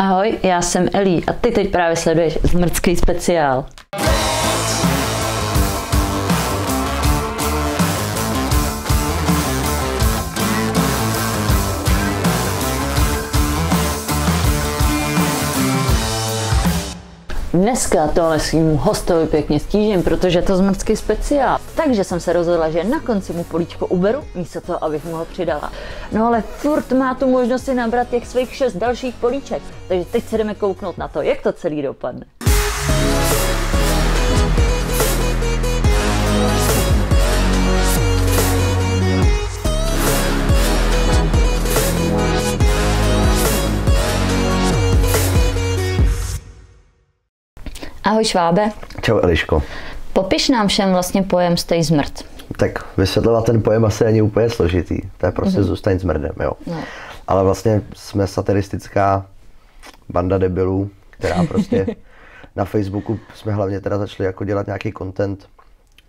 Ahoj, já jsem Elí a ty teď právě sleduješ Zmrdský speciál. Dneska to ale svým hostovi pěkně stížím, protože to zmrzký speciál. Takže jsem se rozhodla, že na konci mu políčko uberu, místo toho, abych mu ho přidala. No ale furt má tu možnost si nabrat těch svých šest dalších políček. Takže teď se jdeme kouknout na to, jak to celý dopadne. Ahoj Švábe. Čau Eliško. Popiš nám všem vlastně pojem stej zmrt. Tak vysvětlovat ten pojem asi není úplně složitý. To je prostě mm-hmm. zůstaň zmrdem, jo. No. Ale vlastně jsme satiristická banda debilů, která prostě na Facebooku jsme hlavně teda začali jako dělat nějaký content,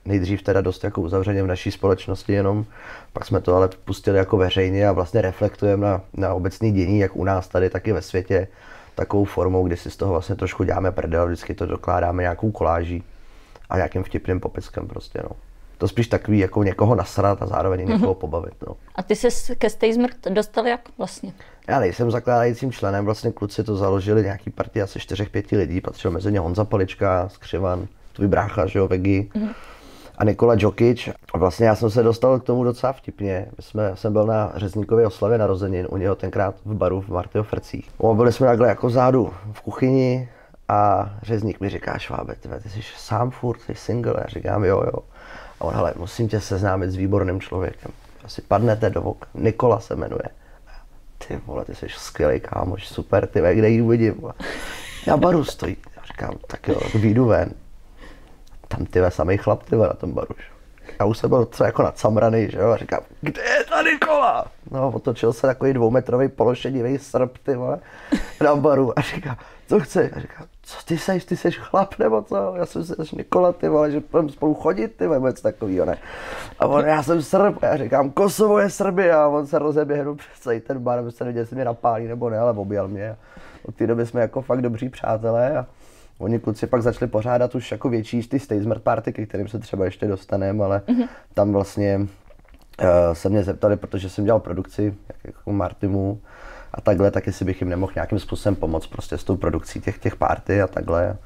nejdřív teda dost jako uzavřeně v naší společnosti jenom, pak jsme to ale pustili jako veřejně a vlastně reflektujeme na, na obecný dění, jak u nás tady, tak i ve světě takovou formou, kdy si z toho vlastně trošku děláme prdel, vždycky to dokládáme nějakou koláží a nějakým vtipným popiskem prostě, no. To spíš takový jako někoho nasrat a zároveň mm-hmm. někoho pobavit, no. A ty se ke Stay Smrt dostal jak vlastně? Já nejsem zakládajícím členem, vlastně kluci to založili nějaký partii asi 4-5 lidí, patřil mezi ně Honza Palička, Skřivan, tvůj brácha, že jo, Vegi. Mm-hmm a Nikola Djokic. A vlastně já jsem se dostal k tomu docela vtipně. My jsme, jsem byl na Řezníkově oslavě narozenin, u něho tenkrát v baru v Martyho Frcích. A byli jsme takhle jako zádu v kuchyni a Řezník mi říká, Švábe, ty, jsi sám furt, jsi single. Já říkám, jo, jo. A on, hele, musím tě seznámit s výborným člověkem. Asi padnete do vok. Nikola se jmenuje. Ty vole, ty jsi skvělý kámoš, super, ty kde ji uvidím. Já baru stojí. Já říkám, tak jo, vyjdu ven tam ty samý chlap ty na tom baru. Já už jsem byl co jako nadsamraný, že jo, a říkám, kde je ta Nikola? No, otočil se takový dvoumetrový pološedivý srp, ty vole, na baru a říká, co chce? A říká, co ty seš, ty seš chlap nebo co? Já jsem se Nikola, ty vole, že budeme spolu chodit, ty vole, něco takovýho, ne? A on, já jsem Srb, a já říkám, Kosovo je Srby a on se rozeběhnul přes celý ten bar, aby se nevěděl, jestli mě napálí nebo ne, ale objel mě. Od té doby jsme jako fakt dobří přátelé a Oni kluci pak začali pořádat už jako větší ty Stay Smart Party, ke kterým se třeba ještě dostaneme, ale mm-hmm. tam vlastně uh, se mě zeptali, protože jsem dělal produkci jako Martimu a takhle, tak jestli bych jim nemohl nějakým způsobem pomoct prostě s tou produkcí těch, těch party a takhle.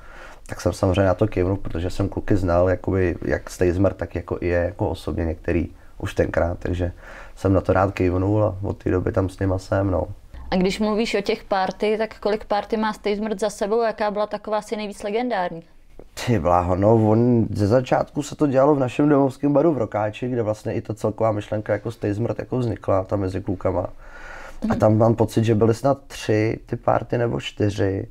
Tak jsem samozřejmě na to kivnul, protože jsem kluky znal, jakoby, jak Stay Smart, tak jako i je jako osobně některý už tenkrát, takže jsem na to rád kivnul a od té doby tam s nima jsem, no. A když mluvíš o těch party, tak kolik party má Stay Smrt za sebou? Jaká byla taková asi nejvíc legendární? Ty bláho, no on ze začátku se to dělalo v našem domovském baru v Rokáči, kde vlastně i ta celková myšlenka jako Stay Smrt jako vznikla tam mezi klukama. A tam mám pocit, že byly snad tři ty party nebo čtyři.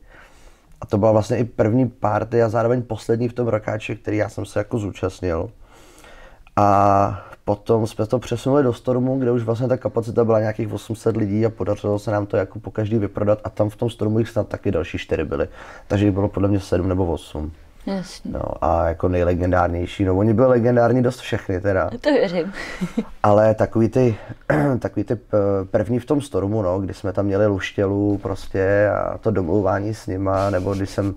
A to byla vlastně i první party a zároveň poslední v tom Rokáči, který já jsem se jako zúčastnil. A Potom jsme to přesunuli do Stormu, kde už vlastně ta kapacita byla nějakých 800 lidí a podařilo se nám to jako po každý vyprodat a tam v tom Stormu jich snad taky další čtyři byly. Takže jich bylo podle mě 7 nebo 8. Jasně. No a jako nejlegendárnější, no oni byli legendární dost všechny teda. To věřím. Ale takový ty, takový ty první v tom Stormu, no, kdy jsme tam měli luštělu prostě a to domluvání s nima, nebo když jsem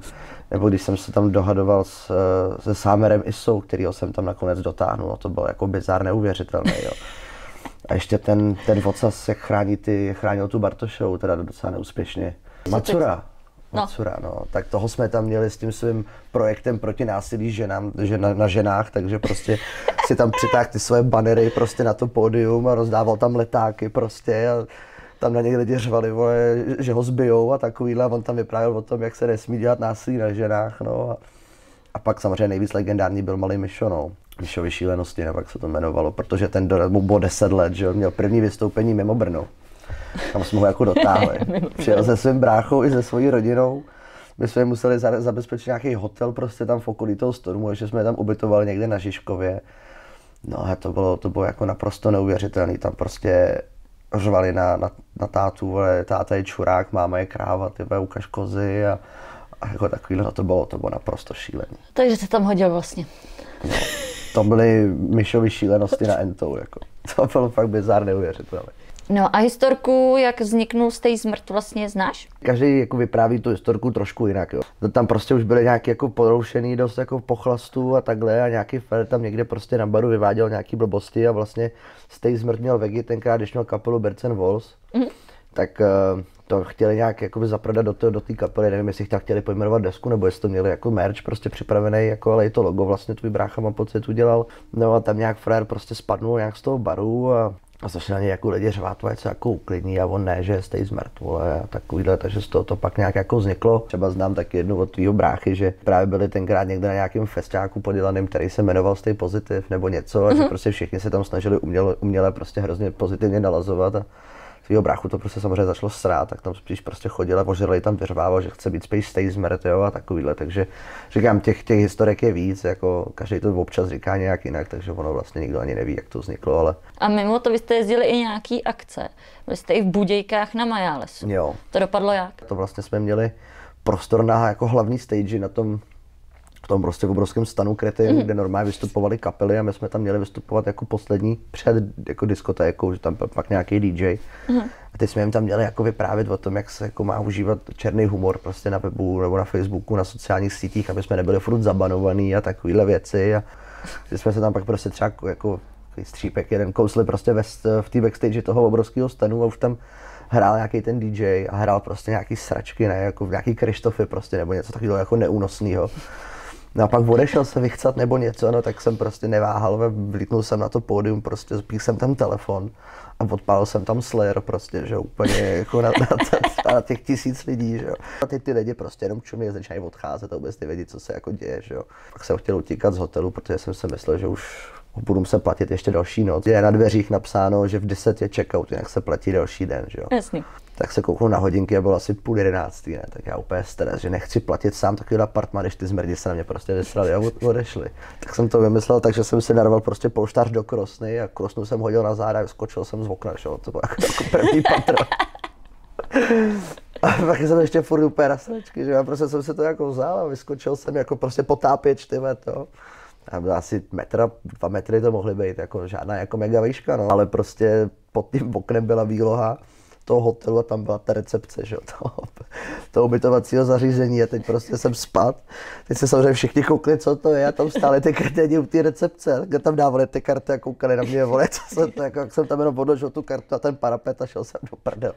nebo když jsem se tam dohadoval s, se Sámerem Isou, kterýho jsem tam nakonec dotáhnul, no to bylo jako bizár neuvěřitelný, jo. A ještě ten, ten vocas, jak chrání ty, chránil tu Bartošovou, teda docela neúspěšně. Macura. No. Macura, no. Tak toho jsme tam měli s tím svým projektem proti násilí ženám, žena, na ženách, takže prostě si tam přitáhl ty svoje banery prostě na to pódium a rozdával tam letáky prostě a tam na něj lidi řvali, vole, že ho zbijou a takovýhle a on tam vyprávěl o tom, jak se nesmí dělat násilí na ženách, no. A, a pak samozřejmě nejvíc legendární byl malý Mišo, no. Mišovi šílenosti, nebo jak se to jmenovalo, protože ten do, mu bylo 10 let, že měl první vystoupení mimo Brno. Tam jsme ho jako dotáhli. Přijel se svým bráchou i se svojí rodinou. My jsme museli zabezpečit nějaký hotel prostě tam v okolí toho stormu, že jsme tam ubytovali někde na Žižkově. No a to bylo, to bylo jako naprosto neuvěřitelné. Tam prostě řvali na, na, na tátu, vole, táta je čurák, máma je kráva, ty ukaž kozy a, a jako takovýhle, to bylo, to bylo naprosto šílené. Takže se tam hodil vlastně. No, to byly myšové šílenosti na entou, jako. To bylo fakt bizár neuvěřitelné. No a historku, jak vzniknul Stay Smrt, vlastně znáš? Každý jako vypráví tu historku trošku jinak. Jo. Tam prostě už byly nějaký jako poroušený dost jako pochlastů a takhle a nějaký fer tam někde prostě na baru vyváděl nějaký blbosti a vlastně Stay Smrt měl Vegi tenkrát, když měl kapelu Bercen Walls, mm-hmm. tak uh, to chtěli nějak jakoby zaprodat do té do kapely, nevím, jestli chtěli pojmenovat desku, nebo jestli to měli jako merch prostě připravený, jako, ale i to logo vlastně tvůj brácha mám pocit udělal. No a tam nějak frajer prostě spadnul nějak z toho baru a a začali na něj jako lidi řvát, ať se jako uklidní a on ne, že jste zmrt, vole, a takovýhle, takže z toho to pak nějak jako vzniklo. Třeba znám taky jednu od tvýho bráchy, že právě byli tenkrát někde na nějakém festiáku podělaným, který se jmenoval Stay Positive nebo něco, a že mhm. prostě všichni se tam snažili uměle, uměle prostě hrozně pozitivně nalazovat a svého bráchu to prostě samozřejmě začalo srát, tak tam spíš prostě chodil a požrali tam vyřvával, že chce být stay zmrt, jo, a takovýhle. Takže říkám, těch, těch historek je víc, jako každý to občas říká nějak jinak, takže ono vlastně nikdo ani neví, jak to vzniklo, ale... A mimo to vy jste jezdili i nějaký akce. Vy jste i v Budějkách na Majálesu. Jo. To dopadlo jak? To vlastně jsme měli prostor na jako hlavní stage na tom v tom prostě v obrovském stanu Krety, mm. kde normálně vystupovali kapely a my jsme tam měli vystupovat jako poslední před jako diskotékou, že tam byl pak nějaký DJ. Mm. A teď jsme jim tam měli jako vyprávět o tom, jak se jako má užívat černý humor prostě na webu nebo na Facebooku, na sociálních sítích, aby jsme nebyli furt zabanovaný a takovéhle věci. A že jsme se tam pak prostě třeba jako střípek jeden kousli prostě ve, v té backstage toho obrovského stanu a už tam hrál nějaký ten DJ a hrál prostě nějaký sračky, ne, jako nějaký Krištofy prostě, nebo něco takového jako neúnosného. No a pak odešel se vychcat nebo něco, no tak jsem prostě neváhal, vlítnul jsem na to pódium, prostě zpíl jsem tam telefon a odpálil jsem tam Slayer prostě, že úplně jako na, na, na, na těch tisíc lidí, že jo. A ty ty lidi prostě jenom čumí, začínají odcházet a vůbec nevědí, co se jako děje, že jo. Pak jsem chtěl utíkat z hotelu, protože jsem si myslel, že už budu se platit ještě další noc. Je na dveřích napsáno, že v 10 je checkout, jinak se platí další den, že jo. Jasný tak se kouknu na hodinky a bylo asi půl jedenáctý, ne? tak já úplně stres, že nechci platit sám takový apartman, když ty zmrdi se na mě prostě vysrali a odešli. Tak jsem to vymyslel, takže jsem si narval prostě polštář do krosny a krosnu jsem hodil na záda a skočil jsem z okna, že? to bylo jako, jako první patro. A pak jsem ještě furt úplně na sračky, že já prostě jsem se to jako vzal a vyskočil jsem jako prostě potápěč, ty to. A bylo asi metra, dva metry to mohly být, jako žádná jako mega výška, no. Ale prostě pod tím oknem byla výloha toho hotelu a tam byla ta recepce, že, toho, toho ubytovacího zařízení a teď prostě jsem spad. Teď se samozřejmě všichni koukli, co to je a tam stály ty kreténi u té recepce, tak tam dávali ty karty a koukali na mě, vole, co jsem, to, jako, jak jsem tam jenom odložil tu kartu a ten parapet a šel jsem do prdele.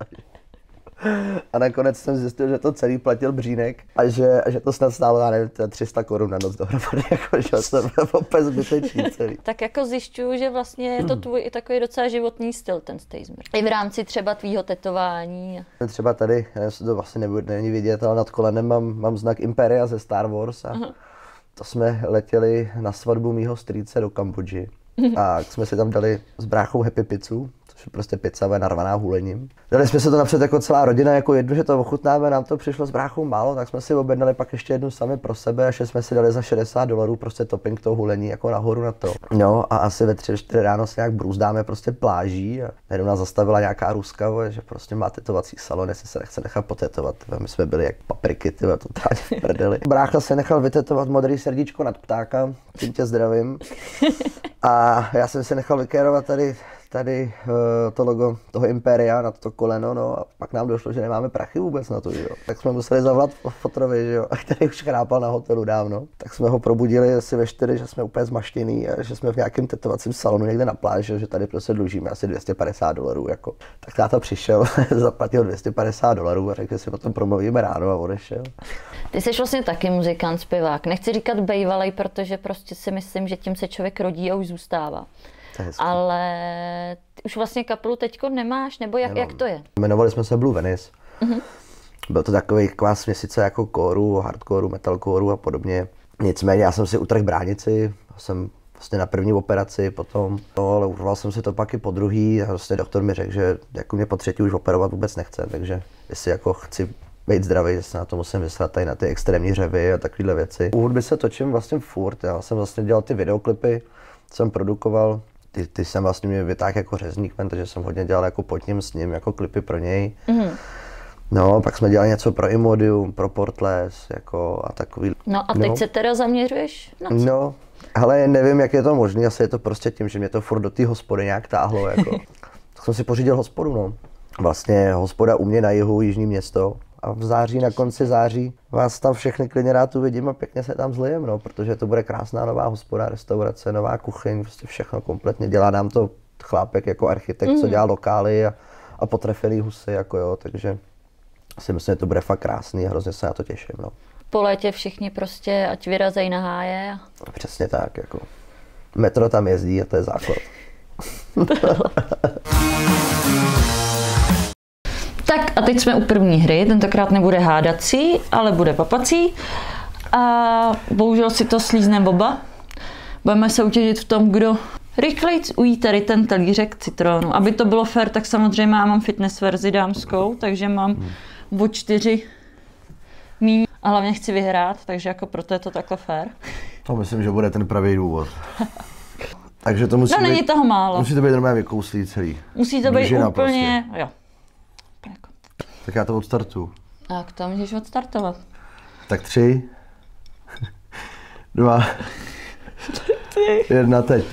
A nakonec jsem zjistil, že to celý platil Břínek a že, že to snad stálo, já nevím, 300 korun na noc dohromady, jako, že byl úplně zbytečný celý. Tak jako zjišťuju, že vlastně je to tvůj i takový docela životní styl, ten statement. I v rámci třeba tvýho tetování. Třeba tady, se to vlastně nebude, není vidět, ale nad kolenem mám, mám znak Imperia ze Star Wars a uh-huh. to jsme letěli na svatbu mýho strýce do Kambodži. A jsme si tam dali s bráchou happy pizzu, prostě pizza narvaná hulením. Dali jsme se to napřed jako celá rodina, jako jednu, že to ochutnáme, nám to přišlo s bráchou málo, tak jsme si objednali pak ještě jednu sami pro sebe a jsme si dali za 60 dolarů prostě topping toho hulení jako nahoru na to. No a asi ve 3 4 ráno se nějak brůzdáme prostě pláží a najednou nás zastavila nějaká ruska, že prostě má tetovací salon, jestli se nechce nechat potetovat. My jsme byli jak papriky, ty totálně prdeli. Brácha se nechal vytetovat modrý srdíčko nad ptáka, tím tě zdravím. A já jsem se nechal vykérovat tady tady uh, to logo toho Imperia na to koleno, no a pak nám došlo, že nemáme prachy vůbec na to, jo. Tak jsme museli zavolat Fotrovi, že jo, který už chrápal na hotelu dávno. Tak jsme ho probudili asi ve čtyři, že jsme úplně zmaštěný a že jsme v nějakém tetovacím salonu někde na pláži, že tady prostě dlužíme asi 250 dolarů, jako. Tak táta přišel, zaplatil 250 dolarů a řekl, že si o tom promluvíme ráno a odešel. Ty jsi vlastně taky muzikant, zpěvák. Nechci říkat bejvalej, protože prostě si myslím, že tím se člověk rodí a už zůstává. Ale ty už vlastně kapelu teďko nemáš, nebo jak, jak to je? Jmenovali jsme se Blue Venice. Uh-huh. Byl to takový taková směsice jako kóru, hardcore, metalcore a podobně. Nicméně já jsem si utrhl bránici, jsem vlastně na první operaci potom, no, ale urval jsem si to pak i po druhý a vlastně doktor mi řekl, že jako mě po třetí už operovat vůbec nechce, takže jestli jako chci být zdravý, že se na to musím vysrat tady na ty extrémní řevy a takovéhle věci. U hudby se točím vlastně furt, já jsem vlastně dělal ty videoklipy, jsem produkoval, ty, ty jsem vlastně mě vytáhl jako řezník, takže jsem hodně dělal jako pod ním s ním, jako klipy pro něj. Mm. No, pak jsme dělali něco pro Imodium, pro Portless, jako a takový. No a teď no. se teda zaměřuješ na co? No, ale nevím, jak je to možné, asi je to prostě tím, že mě to furt do té hospody nějak táhlo, jako. tak jsem si pořídil hospodu, no. Vlastně hospoda u mě na jihu, jižní město. A v září, na konci září, vás tam všechny klidně rád uvidím a pěkně se tam zlijem, no, protože to bude krásná nová hospoda, restaurace, nová kuchyň, prostě všechno kompletně. Dělá nám to chlápek jako architekt, mm. co dělá lokály a, a potrefený husy, jako jo, takže si myslím, že to bude fakt krásný a hrozně se na to těším, no. Po létě všichni prostě, ať vyrazejí na háje. Přesně tak, jako. Metro tam jezdí a to je základ. tak a teď jsme u první hry, tentokrát nebude hádací, ale bude papací. A bohužel si to slízne Boba. Budeme se utěžit v tom, kdo rychleji ují tady ten talířek citronu. Aby to bylo fair, tak samozřejmě já mám fitness verzi dámskou, takže mám o čtyři míň a hlavně chci vyhrát, takže jako proto je to takhle fair. To myslím, že bude ten pravý důvod. takže to musí No není být, toho málo. musí to být normálně vykouslý celý. Musí to být úplně, jo. Tak já to odstartu. Tak to můžeš odstartovat. Tak tři, dva, jedna, teď.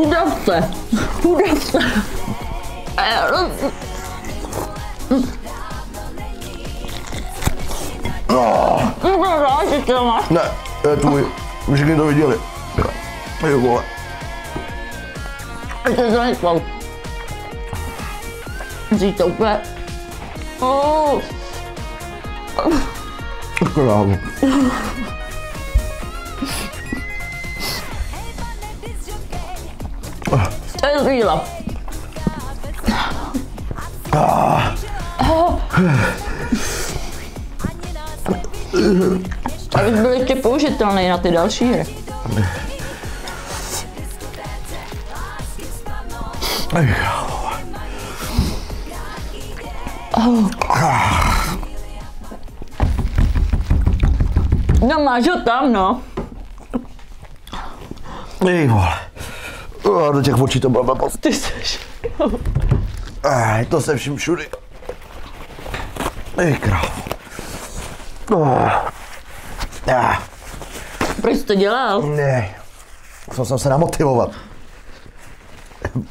Udav se! Udav se! Udav se! máš. Ne, to je tvůj. Všichni to viděli. Jo, vole. A to zanechal. Musíš to úplně... Oh. Abych byl ještě použitelný na ty další hry. No máš ho tam, no. Ej, vole. Oh, do těch očí to byla blbost. Ty seš. Ej, to se vším všudy. Ej, krávo. Oh. Ah, Proč jsi to dělal? ne. Musel jsem se namotivovat.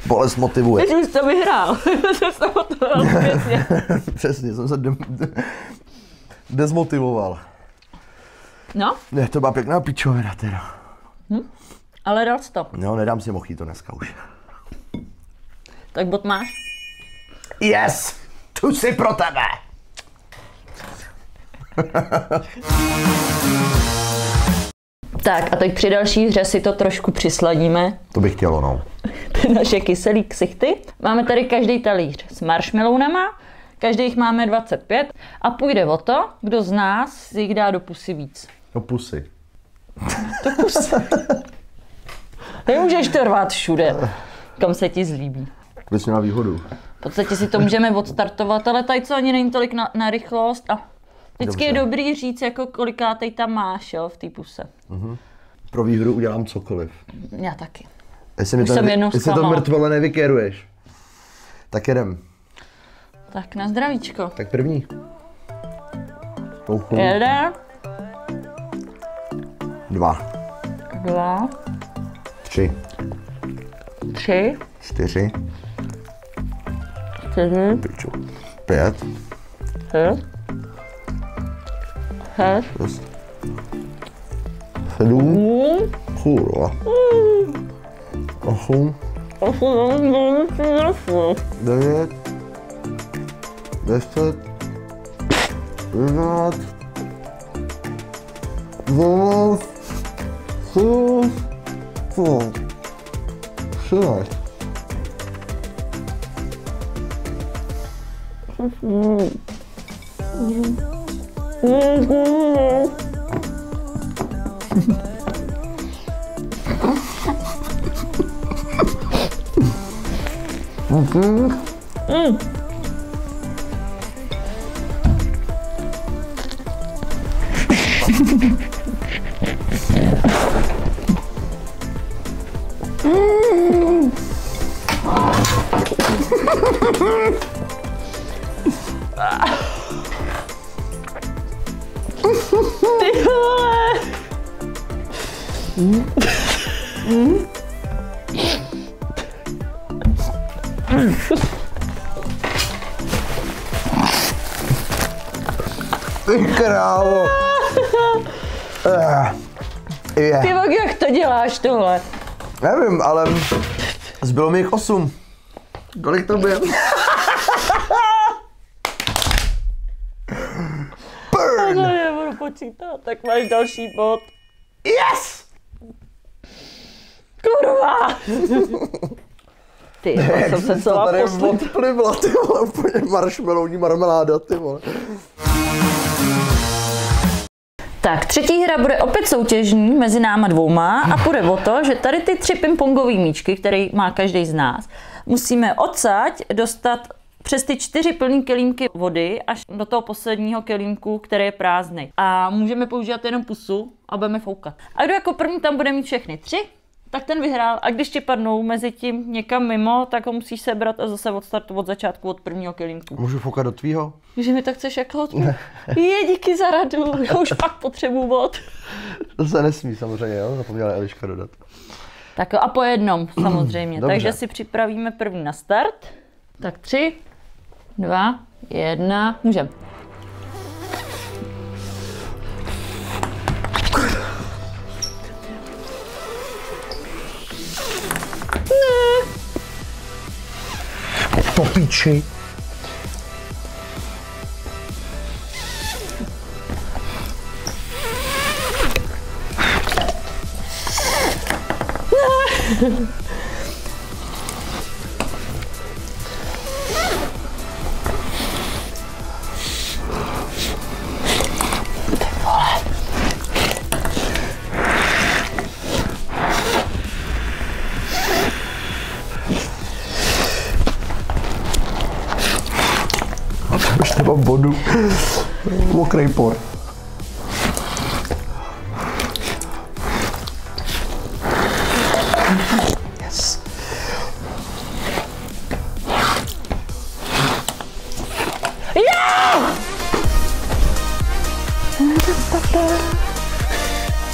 Bolest motivuje. Teď už jsi to vyhrál. Jsem se zpětně. Přesně, jsem se de- de- dezmotivoval. No, Ne, to byla pěkná pičovina teda. Ale dal jsi to. No, nedám si mochito dneska už. Tak bod máš? Yes! Tu si pro tebe! Tak a teď při další hře si to trošku přisladíme. To bych chtělo, no. Ty naše kyselý ksichty. Máme tady každý talíř s marshmallowama, každý jich máme 25 a půjde o to, kdo z nás si jich dá do pusy víc. No pusy. Do pusy. Nemůžeš to rvát všude, kam se ti zlíbí. Bys měla výhodu. V podstatě si to můžeme odstartovat, ale tady co ani není tolik na, na rychlost a vždycky Dobře. je dobrý říct, jako kolikátej tam máš jo, v té puse. Pro výhru udělám cokoliv. Já taky. Jestli, mi to, jsem jednou jestli to mrtvole nevykéruješ. Tak jedem. Tak na zdravíčko. Tak první. Jeden, Dva. dva, Tři. tři, Čtyři. čtyři, Piču. Pět. šest, šest, Šest. Sedm. Kurva. Osm. osm, devět, Devět. Deset. Jedenáct. Dvanáct. Třináct. Oh, mm-hmm. God. Mm-hmm. Mm. Ty krávo. Je, Ty vole, jak to děláš tohle? nevím, ale zbylo mi jich osm. Kolik to bylo? To Burn! nebudu počítat, tak máš další bod. Yes! Kurva! Ty, já jsem se celá tady posled... odplivla, ty vole, úplně marshmallowní marmeláda, ty vole. Tak, třetí hra bude opět soutěžní mezi náma dvouma a půjde o to, že tady ty tři pingpongové míčky, které má každý z nás, musíme odsaď dostat přes ty čtyři plné kelímky vody až do toho posledního kelímku, který je prázdný. A můžeme používat jenom pusu a budeme foukat. A kdo jako první tam bude mít všechny tři, tak ten vyhrál. A když ti padnou mezi tím někam mimo, tak ho musíš sebrat a zase odstartovat od začátku od prvního kelímku. Můžu foukat do tvýho? Že mi tak chceš jako Je, díky za radu, já už pak potřebuju vod. To se nesmí samozřejmě, jo? Zapomněla Eliška dodat. Tak jo, a po jednom samozřejmě. Dobře. Takže si připravíme první na start. Tak tři, dva, jedna, můžem. To píči. Už nemám vodu. Mokrý por. Yes.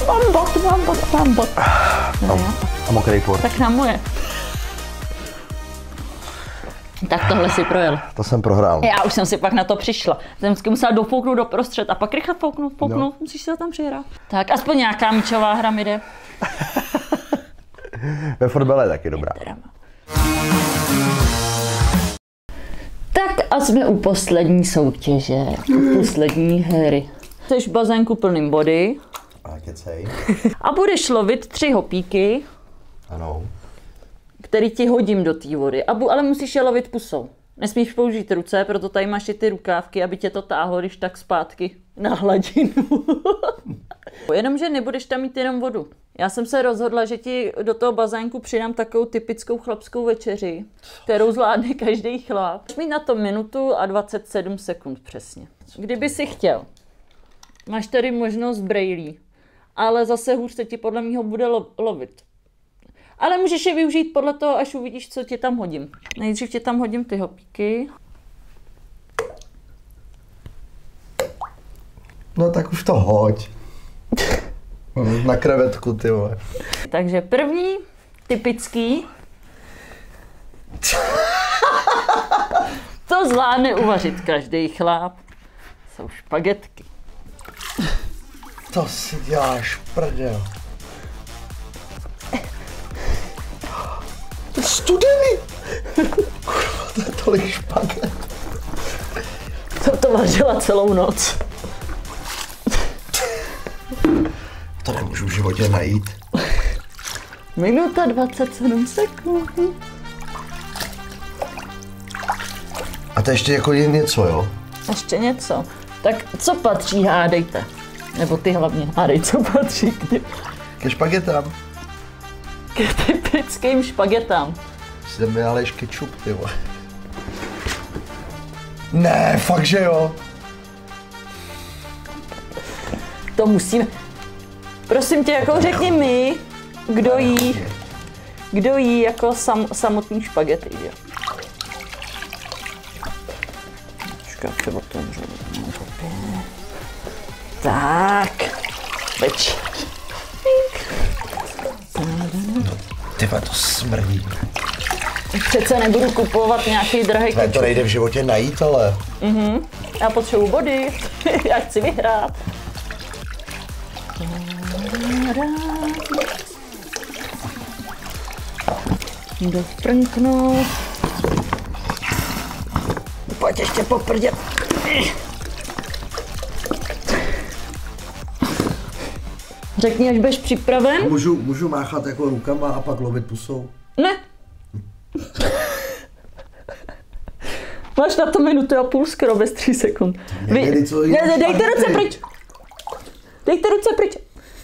Mám bod, mám bod, mám bod. A mokrý por. Tak na moje. Tak tohle si projel. To jsem prohrál. Já už jsem si pak na to přišla. Jsem vždycky musela dofouknout do prostřed a pak rychle fouknout, fouknout, No. musíš se tam přihrát. Tak aspoň nějaká míčová hra mi jde. Ve fotbale je taky dobrá. Drama. Tak a jsme u poslední soutěže, u poslední hry. Jsi v bazénku plným vody A kecej. a budeš lovit tři hopíky, Ano. Který ti hodím do té vody, a bu, ale musíš je lovit pusou. Nesmíš použít ruce, proto tady máš i ty rukávky, aby tě to táhlo, když tak zpátky na hladinu. Jenomže nebudeš tam mít jenom vodu. Já jsem se rozhodla, že ti do toho bazénku přidám takovou typickou chlapskou večeři, kterou zvládne každý chlap. Máš mít na to minutu a 27 sekund přesně. Kdyby si chtěl, máš tady možnost brailí, ale zase hůř se ti podle mého bude lo- lovit. Ale můžeš je využít podle toho, až uvidíš, co ti tam hodím. Nejdřív ti tam hodím ty hopíky. No tak už to hoď. Na krevetku, ty vole. Takže první, typický. To zvládne uvařit každý chlap. Jsou špagetky. To si děláš prdel. Studený! Kurva, to je tolik špaget. To to vařila celou noc. To nemůžu v životě najít. Minuta 27 sekund. A to ještě jako je něco, jo? Ještě něco. Tak co patří, hádejte. Nebo ty hlavně hádej, co patří k, ně- Ke špagetám. K typickým špagetám. Si mi naleješ kečup, ty vole. Ne, fakt, že jo. To musíme. Prosím tě, jako řekni mi, kdo jí, kdo jí jako sam, samotný špagety, že? Počkej, třeba to můžu Tak, več. Ty to smrdí. Přece nebudu kupovat nějaký drahý Ne, to nejde v životě najít, ale. Já potřebuji body, já chci vyhrát. Dofrnknout. Pojď ještě poprdět. Řekni, až budeš připraven. Můžu, můžu máchat jako rukama a pak lovit pusou? Ne. Máš na to minutu a půl skoro bez tří sekund. Co ne, ne, dejte ruce pryč. Dejte ruce pryč.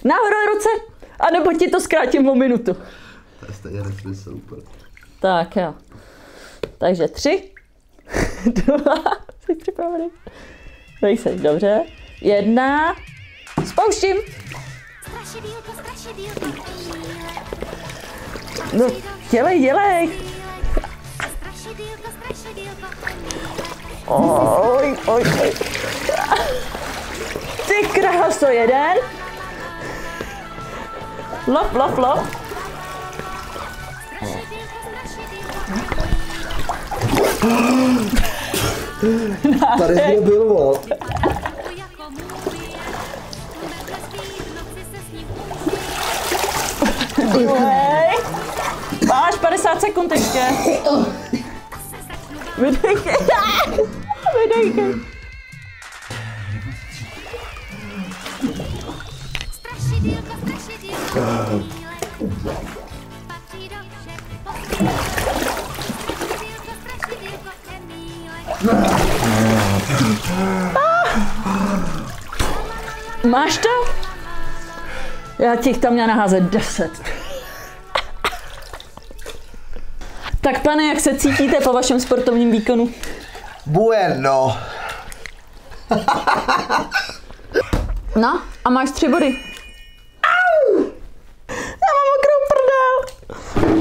Nahoru ruce, anebo ti to zkrátím o minutu. To je stejně nesmysl úplně. Tak jo. Takže tři, dva, jsi připravený? Nejseš, dobře. Jedna, spouštím. No, dělej, dělej. Oj, oj, oj. Ty kráso, jeden. Lop, lop, lop. Tady kde byl, Máš 50 sekund ještě. Emílek. Máš to? Já těch tam měla naházet 10. Tak pane, jak se cítíte po vašem sportovním výkonu? Bueno. No, a máš tři body. Au! Já mám mokrou prdel.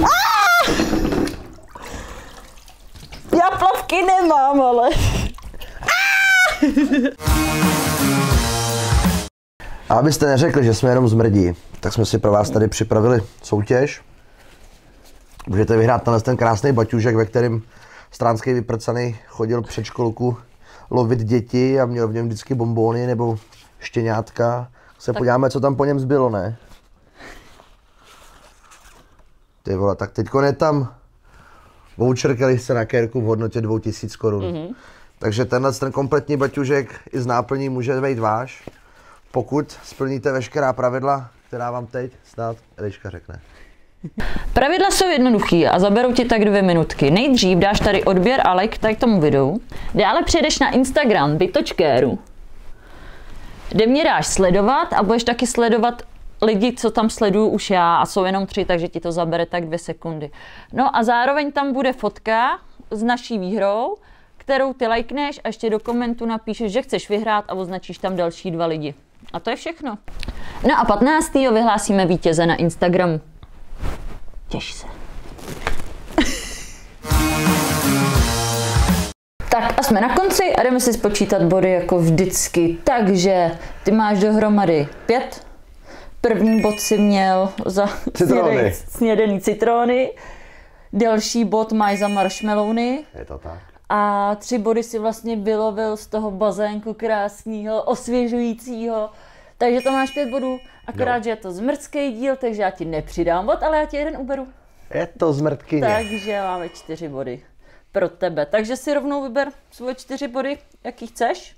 Ah! Já plavky nemám, ale... A abyste neřekli, že jsme jenom zmrdí, tak jsme si pro vás tady připravili soutěž. Můžete vyhrát tenhle ten krásný baťužek, ve kterém stránský vyprcaný chodil před školku lovit děti a měl v něm vždycky bombóny nebo štěňátka. Se podíváme, co tam po něm zbylo, ne? Ty vole, tak teďko je tam voucher, který se na kérku v hodnotě 2000 korun. Mm-hmm. Takže tenhle ten kompletní baťužek i z náplní může být váš, pokud splníte veškerá pravidla, která vám teď snad Eliška řekne. Pravidla jsou jednoduchý a zaberou ti tak dvě minutky. Nejdřív dáš tady odběr a like tady k tomu videu. Dále přijedeš na Instagram bytočkéru, kde mě dáš sledovat a budeš taky sledovat lidi, co tam sleduju už já a jsou jenom tři, takže ti to zabere tak dvě sekundy. No a zároveň tam bude fotka s naší výhrou, kterou ty lajkneš a ještě do komentu napíšeš, že chceš vyhrát a označíš tam další dva lidi. A to je všechno. No a 15. vyhlásíme vítěze na Instagramu. Těš se. Tak a jsme na konci a jdeme si spočítat body jako vždycky. Takže ty máš dohromady pět. První bod si měl za Citrony. snědený, snědený citrony. Další bod máš za marshmallowny. Je to tak. A tři body si vlastně vylovil z toho bazénku krásného, osvěžujícího. Takže to máš pět bodů. Akorát, No. že je to zmrzký díl, takže já ti nepřidám bod, ale já ti jeden uberu. Je to zmrtkyně. Takže máme čtyři body pro tebe. Takže si rovnou vyber svoje čtyři body, jaký chceš.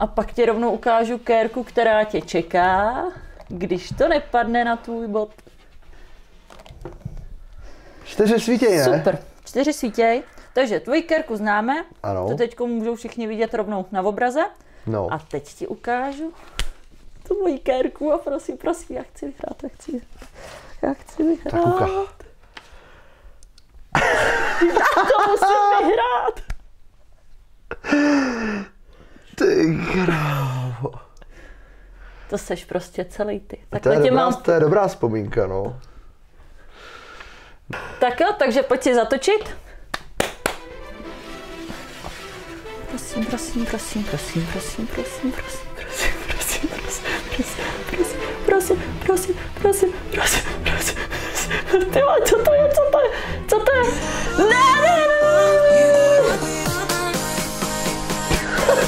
A pak ti rovnou ukážu kérku, která tě čeká, když to nepadne na tvůj bod. Čtyři svítěj, ne? Super, čtyři svítěj. Takže tvoji kérku známe, Ano. to teď můžou všichni vidět rovnou na obraze. No. A teď ti ukážu tu moji kérku a prosím, prosím, já chci vyhrát, já chci vyhrát. Já chci vyhrát. Tak Luka. To musím vyhrát. Ty krávo. To seš prostě celý ty. To je, dobrá, mám. to je dobrá vzpomínka, no. Tak jo, takže pojď si zatočit. Prosím, prosím, prosím, prosím, prosím, prosím, prosím, prosím, prosím, prosím, prosím, prosím, prosím, prosím, prosím, prosím, prosím. Co to je, co to je, co to je? Ne, ne, ne.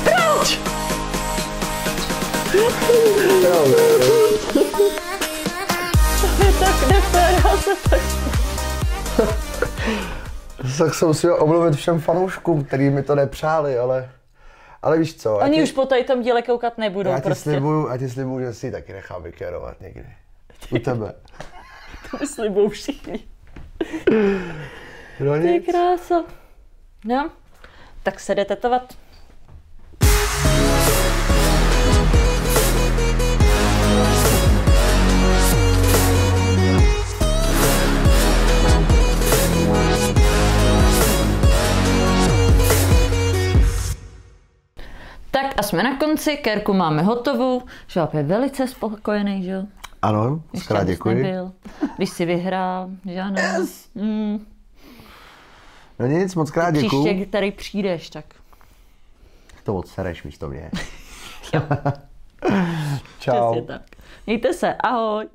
Proč? To je tak nefér, já se tak Tak jsem si omluvit všem fanouškům, kteří mi to nepřáli, ale, ale víš co, Oni ti, už po tady tom díle koukat nebudou já ti, prostě. slibuju, já ti slibuju, že si ji taky nechám vykérovat někdy. U tebe. To slibují všichni. No Ty nic. krása. No, tak se jde tetovat. A jsme na konci, Kerku máme hotovou, Žáb je velice spokojený, že jo? Ano, zkrát děkuji. Nebyl. Když si vyhrál, že ano. Yes. Mm, No nic, moc krát děkuji. příště, který přijdeš, tak To odsereš místo mě. Čau. přesně tak. Mějte se, ahoj.